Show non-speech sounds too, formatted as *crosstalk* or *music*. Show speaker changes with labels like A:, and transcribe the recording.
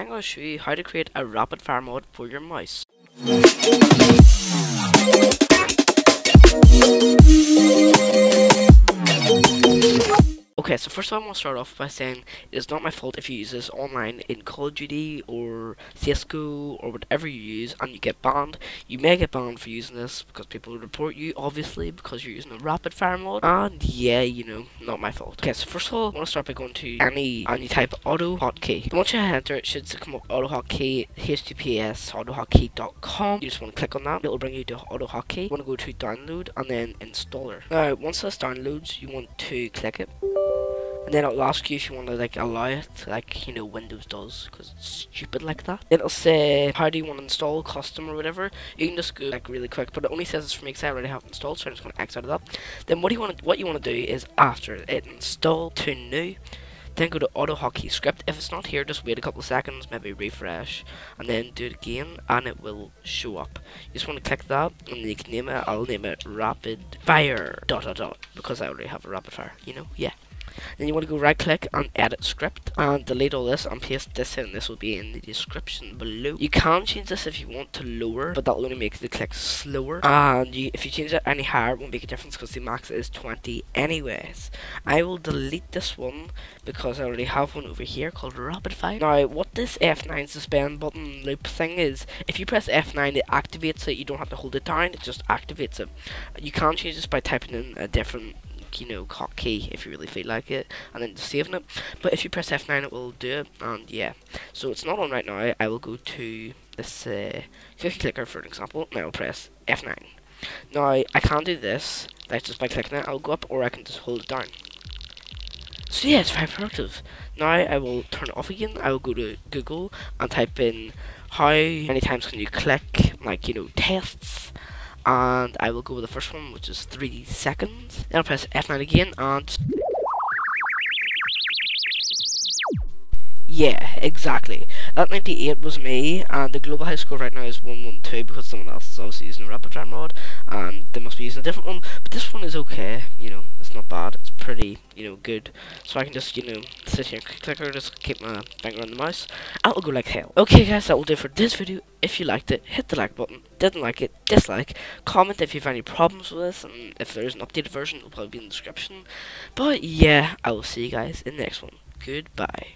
A: I'm going to show you how to create a rapid fire mod for your mouse. Okay, so first of all, I want to start off by saying it is not my fault if you use this online in Call of Duty or CSGO or whatever you use and you get banned. You may get banned for using this because people report you, obviously, because you're using a rapid fire mode. And yeah, you know, not my fault. Okay, so first of all, I want to start by going to any, any type auto hotkey. Once you enter, it should come up auto hotkey, https autohotkey.com. You just want to click on that, it'll bring you to auto hotkey. You want to go to download and then installer. Now, once this downloads, you want to click it and then it'll ask you if you want to like allow it like you know Windows does because it's stupid like that. It'll say how do you want to install custom or whatever? You can just go like really quick but it only says it's for me because I already have it installed so I'm just going to X out of that. Then what do you want to what you want to do is after it install to new then go to auto hotkey script. If it's not here just wait a couple of seconds maybe refresh and then do it again and it will show up. You just want to click that and you can name it I'll name it rapid fire dot dot dot because I already have a rapid fire you know? Yeah then you want to go right click on edit script and delete all this and paste this in. This will be in the description below. You can change this if you want to lower, but that will only make the click slower. And you, if you change it any higher, it won't make a difference because the max is 20 anyways. I will delete this one because I already have one over here called Rapid Fire. Now, what this F9 suspend button loop thing is, if you press F9, it activates it. You don't have to hold it down, it just activates it. You can change this by typing in a different you know hotkey if you really feel like it and then saving it. But if you press F9 it will do it and yeah. So it's not on right now. I will go to this uh, cookie *laughs* clicker for an example and I will press F9 now I can't do this. Like just by clicking it I'll go up or I can just hold it down. So yeah it's very productive. Now I will turn it off again. I will go to Google and type in how many times can you click? Like you know tests and I will go with the first one which is 3 seconds. Then I'll press F9 again and yeah exactly. That 98 was me and the global high score right now is 112 because someone else is obviously using a rapid fire mod and they must be using a different one but this one is okay you know not bad it's pretty you know good. So I can just you know sit here and click or just keep my finger on the mouse. And it'll go like hell. Okay guys that will do for this video. If you liked it hit the like button. Didn't like it dislike. Comment if you have any problems with this and if there is an updated version it'll probably be in the description. But yeah I will see you guys in the next one. Goodbye